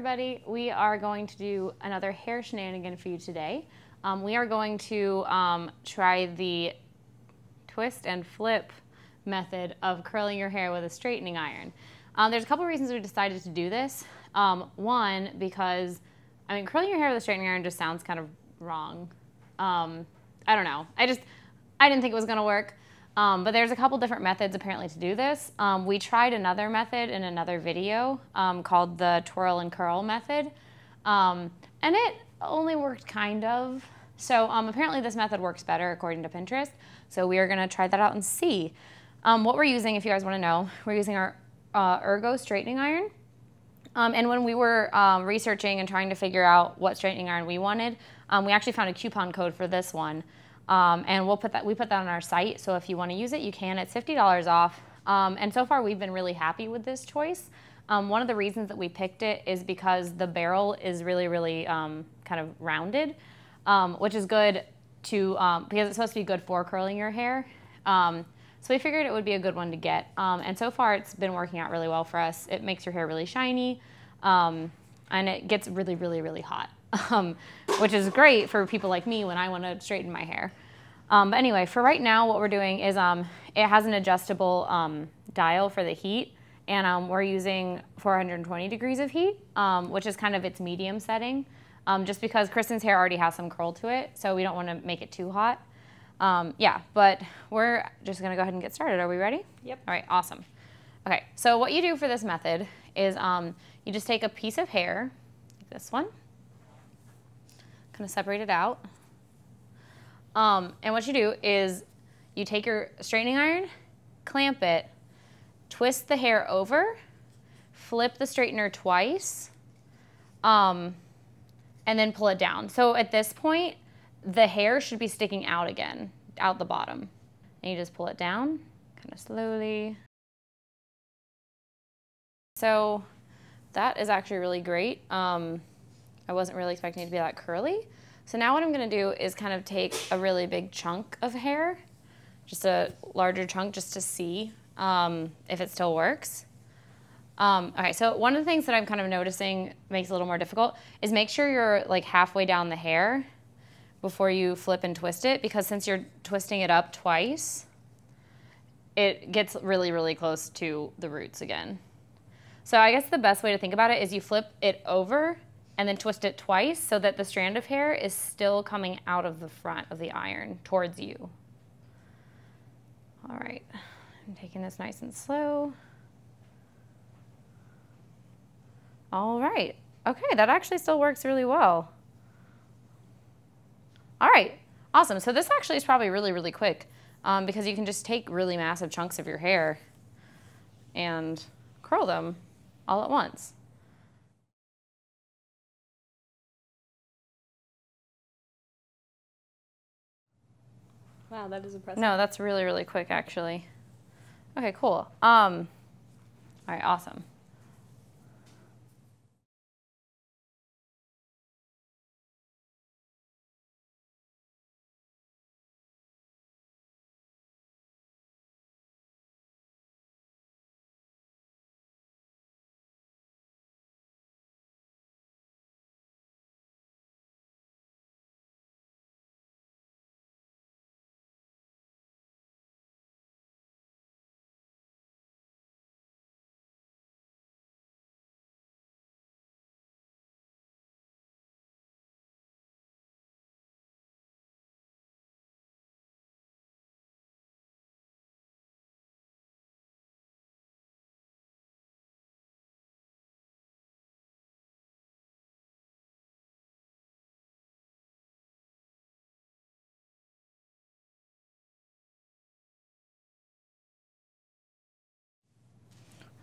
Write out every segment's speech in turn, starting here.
everybody. We are going to do another hair shenanigan for you today. Um, we are going to um, try the twist and flip method of curling your hair with a straightening iron. Um, there's a couple reasons we decided to do this. Um, one, because, I mean, curling your hair with a straightening iron just sounds kind of wrong. Um, I don't know. I just, I didn't think it was gonna work. Um, but there's a couple different methods apparently to do this. Um, we tried another method in another video um, called the twirl and curl method. Um, and it only worked kind of. So um, apparently this method works better according to Pinterest. So we are gonna try that out and see. Um, what we're using, if you guys wanna know, we're using our uh, Ergo straightening iron. and when we were researching and trying to figure out what straightening iron we wanted, we actually found a coupon code for this one. Um, and we'll put that, we put that on our site. So if you want to use it, you can. It's $50 off. Um, and so far, we've been really happy with this choice. Um, one of the reasons that we picked it is because the barrel is really, really um, kind of rounded, um, which is good to, um, because it's supposed to be good for curling your hair. so we figured it would be a good one to get. and so far, it's been working out really well for us. It makes your hair really shiny, and it gets really, really, really hot um, which is great for people like me when I want to straighten my hair. Um, but anyway, for right now, what we're doing is um, it has an adjustable um, dial for the heat, and um, we're using 420 degrees of heat, um, which is kind of its medium setting, just because Kristen's hair already has some curl to it, so we don't want to make it too hot. yeah, but we're just going to go ahead and get started. Are we ready? Yep. All right, awesome. Okay, so what you do for this method is you just take a piece of hair, like this one, kind of separate it out. Um, and what you do is you take your straightening iron, clamp it, twist the hair over, flip the straightener twice, um, and then pull it down. So at this point, the hair should be sticking out again, out the bottom. And you just pull it down, kind of slowly. So that is actually really great. Um, I wasn't really expecting it to be that curly. So now what I'm gonna do is kind of take a really big chunk of hair, just a larger chunk just to see um, if it still works. Um, okay, so one of the things that I'm kind of noticing makes it a little more difficult is make sure you're like halfway down the hair before you flip and twist it because since you're twisting it up twice, it gets really, really close to the roots again. So I guess the best way to think about it is you flip it over and then twist it twice so that the strand of hair is still coming out of the front of the iron towards you. All right, I'm taking this nice and slow. All right, okay, that actually still works really well. All right, awesome. So this actually is probably really, really quick um, because you can just take really massive chunks of your hair and curl them all at once. Wow, that is impressive. No, that's really, really quick, actually. Okay, cool. Um, all right, awesome.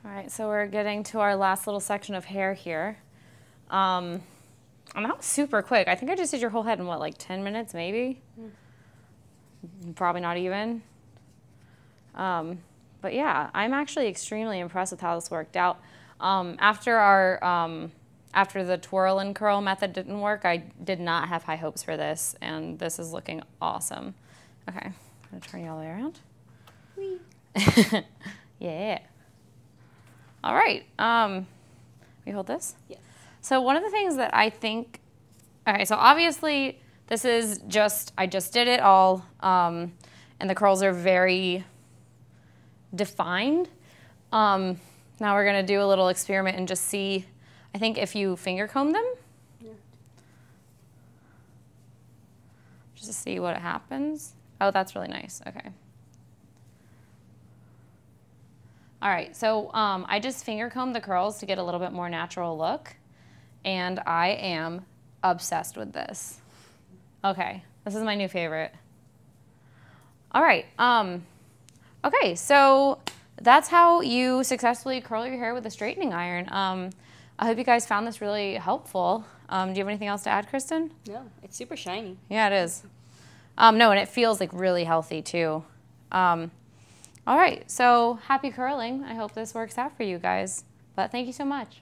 All right, so we're getting to our last little section of hair here. Um, and that was super quick. I think I just did your whole head in what, like 10 minutes maybe? Mm. Probably not even. Um, but yeah, I'm actually extremely impressed with how this worked out. Um, after our, um, after the twirl and curl method didn't work, I did not have high hopes for this, and this is looking awesome. Okay, I'm gonna turn you all the way around. yeah. All right. Um, we hold this? Yes. So one of the things that I think, okay, so obviously this is just, I just did it all, um, and the curls are very defined. Um, now we're gonna do a little experiment and just see, I think if you finger comb them, Yeah. just to see what happens. Oh, that's really nice, okay. All right, so um, I just finger combed the curls to get a little bit more natural look, and I am obsessed with this. Okay, this is my new favorite. All right, um, okay, so that's how you successfully curl your hair with a straightening iron. Um, I hope you guys found this really helpful. Um, do you have anything else to add, Kristen? No, it's super shiny. Yeah, it is. Um, no, and it feels like really healthy too. All right, so happy curling. I hope this works out for you guys. But thank you so much.